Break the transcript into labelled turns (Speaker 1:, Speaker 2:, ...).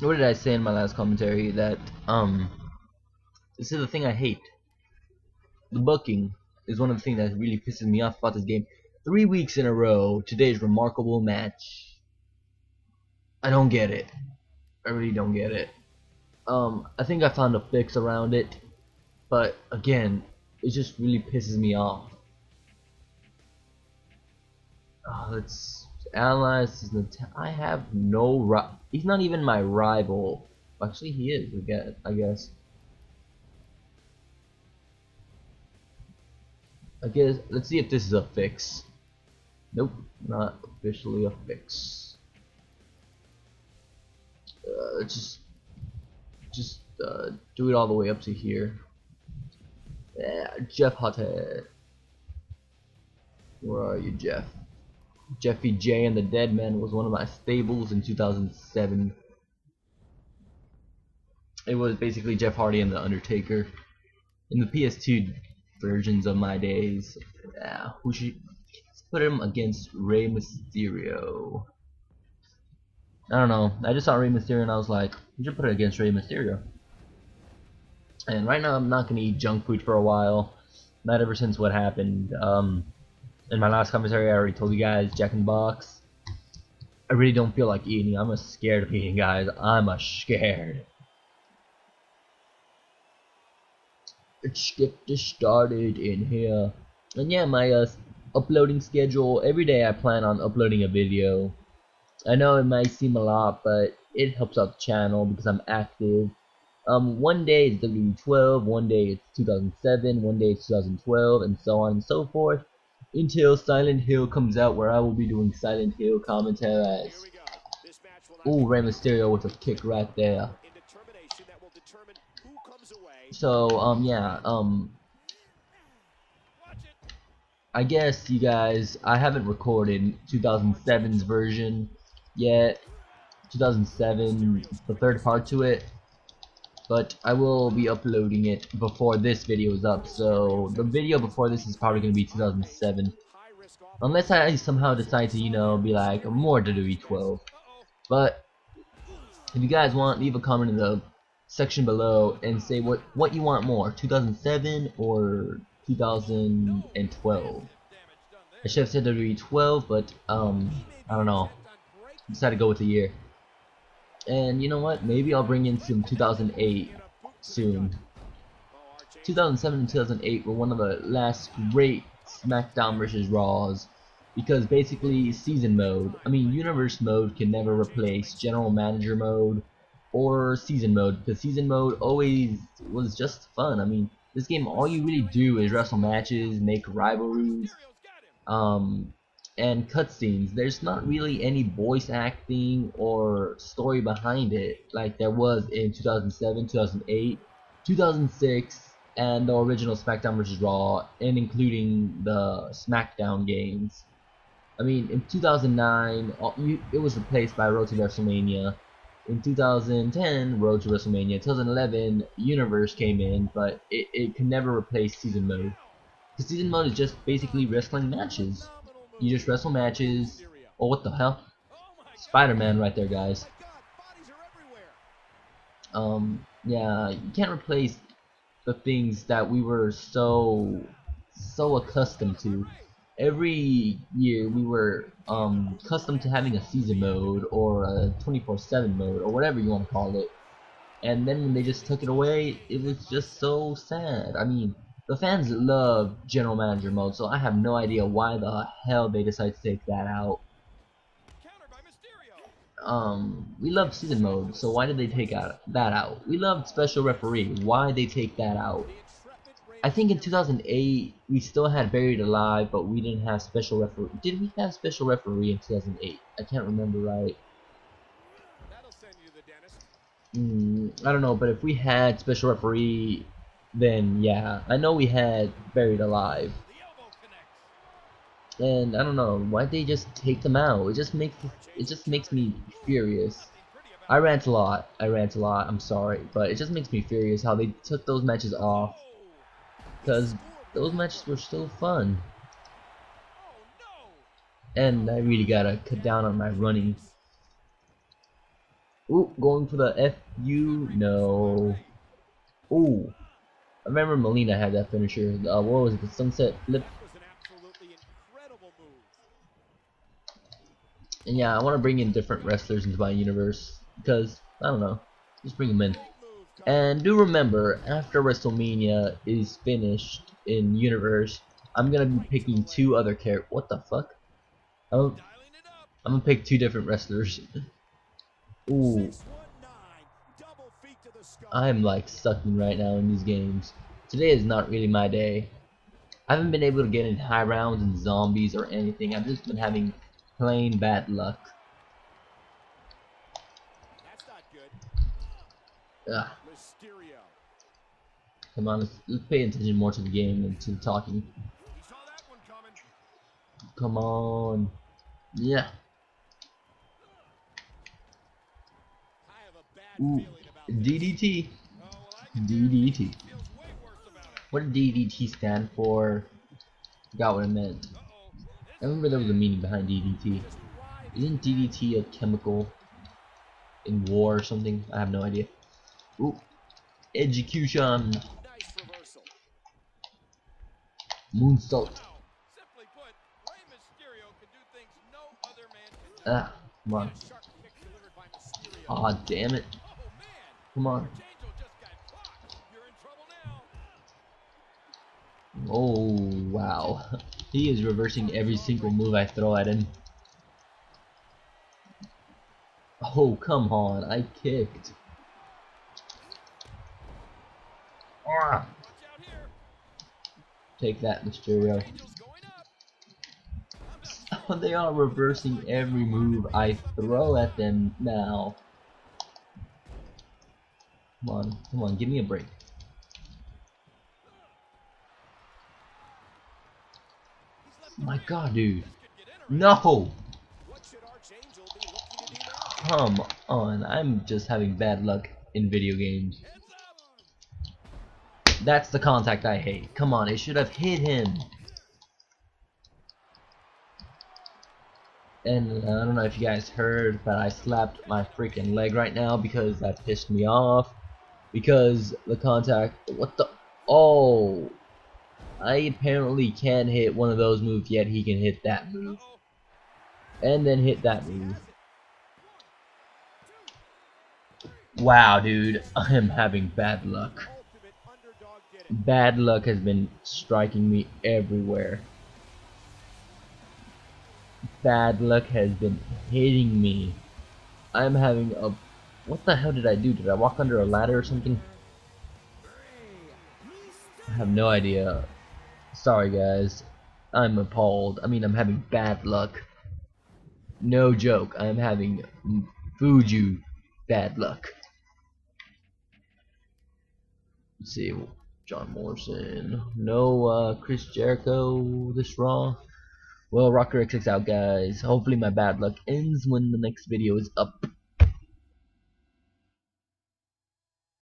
Speaker 1: what did I say in my last commentary? That um, this is the thing I hate. The booking is one of the things that really pisses me off about this game. Three weeks in a row, today's remarkable match. I don't get it. I really don't get it. Um, I think I found a fix around it, but again, it just really pisses me off. Uh, let's analyze his I have no ri He's not even my rival. Actually, he is. Again, I guess. I guess. Let's see if this is a fix. Nope, not officially a fix. Uh, just, just uh, do it all the way up to here. Yeah, Jeff Hothead. Where are you, Jeff? Jeffy J and the Dead Man was one of my stables in 2007. It was basically Jeff Hardy and the Undertaker. In the PS2 versions of my days, yeah, who should put him against Rey Mysterio? I don't know. I just saw Rey Mysterio and I was like, you should put it against Rey Mysterio. And right now I'm not gonna eat junk food for a while. Not ever since what happened. Um, in my last commentary, I already told you guys Jack in the Box. I really don't feel like eating. I'm a scared of eating, guys. I'm a scared. Let's get this started in here. And yeah, my uh, uploading schedule. Every day I plan on uploading a video. I know it might seem a lot, but it helps out the channel because I'm active. Um, one day it's WWE12, one day it's 2007, one day it's 2012, and so on and so forth until Silent Hill comes out where I will be doing Silent Hill commentary. Ooh, Rey Mysterio with a kick right there. So, um, yeah, um, I guess you guys, I haven't recorded 2007's version yet. 2007, the third part to it but I will be uploading it before this video is up so the video before this is probably going to be 2007 unless I somehow decide to you know be like more WWE12 but if you guys want leave a comment in the section below and say what what you want more 2007 or 2012 I should have said WWE12 but um I don't know. Decided to go with the year and you know what? Maybe I'll bring in some 2008 soon. 2007 and 2008 were one of the last great SmackDown vs. Raws because basically season mode, I mean universe mode can never replace general manager mode or season mode because season mode always was just fun. I mean this game all you really do is wrestle matches, make rivalries, um, and cutscenes. There's not really any voice acting or story behind it like there was in 2007, 2008, 2006, and the original SmackDown vs. Raw, and including the SmackDown games. I mean, in 2009, uh, it was replaced by Road to WrestleMania. In 2010, Road to WrestleMania. 2011, Universe came in, but it, it can never replace Season Mode. Because Season Mode is just basically wrestling matches. You just wrestle matches. Oh, what the hell? Spider-Man right there, guys. Um, yeah, you can't replace the things that we were so, so accustomed to. Every year we were um, accustomed to having a season mode or a 24-7 mode or whatever you want to call it. And then when they just took it away, it was just so sad. I mean, the fans love General Manager mode, so I have no idea why the hell they decided to take that out. Um, we love season mode, so why did they take out that out? We loved special referee. Why did they take that out? I think in 2008 we still had Buried Alive, but we didn't have special referee. Did we have special referee in 2008? I can't remember right. Mm, I don't know, but if we had special referee then yeah, I know we had Buried Alive. And I don't know, why'd they just take them out? It just makes it just makes me furious. I rant a lot, I rant a lot, I'm sorry, but it just makes me furious how they took those matches off. Because those matches were still fun. And I really gotta cut down on my running. Ooh, going for the FU. No. Ooh. I remember Molina had that finisher. Uh, what was it? The sunset flip.
Speaker 2: That was an absolutely incredible move.
Speaker 1: And yeah, I want to bring in different wrestlers into my universe because I don't know, just bring them in.
Speaker 2: Big move, Cole.
Speaker 1: And do remember, after WrestleMania is finished in universe, I'm gonna be picking two other characters. What the fuck? I'm,
Speaker 2: Dialing it up.
Speaker 1: I'm gonna pick two different wrestlers. Ooh, I'm like sucking right now in these games. Today is not really my day. I haven't been able to get in high rounds and zombies or anything. I've just been having plain bad luck.
Speaker 2: That's not good.
Speaker 1: Ugh.
Speaker 2: Mysterio.
Speaker 1: Come on, let's, let's pay attention more to the game than to the talking.
Speaker 2: Saw that one coming.
Speaker 1: Come on. Yeah.
Speaker 2: I have a bad
Speaker 1: Ooh.
Speaker 2: Feeling about this.
Speaker 1: DDT.
Speaker 2: Oh, well, I can
Speaker 1: DDT.
Speaker 2: feels way worse about it.
Speaker 1: What did DDT stand for? Forgot what it meant. I remember there was a meaning behind DDT. Isn't DDT a chemical in war or something? I have no idea. Ooh. Execution. Moonsault.
Speaker 2: Wow. Simply put, Rey Mysterio can do things no other man can do.
Speaker 1: Ah, come on.
Speaker 2: Sharp kick delivered by Mysterio.
Speaker 1: Aw, damn it. Come on. Oh, wow. He is reversing every single move I throw at him. Oh, come on. I kicked. Ah, take that, Mysterio. They are reversing every move I throw at them now. Come on, come on, give me a break. My god, dude. No! Come on, I'm just having bad luck in video games. That's the contact I hate. Come on, it should have hit him. And uh, I don't know if you guys heard, but I slapped my freaking leg right now because that pissed me off. Because the contact, what the, oh, I apparently can hit one of those moves, yet he can hit that move, and then hit that move. Wow, dude, I am having bad luck. Bad luck has been striking me everywhere. Bad luck has been hitting me. I'm having a. What the hell did I do? Did I walk under a ladder or something? I have no idea. Sorry, guys. I'm appalled. I mean, I'm having bad luck. No joke. I'm having Fuju bad luck. Let's see. John Morrison. No uh, Chris Jericho this Raw. Well, Rocker XX out, guys. Hopefully my bad luck ends when the next video is up.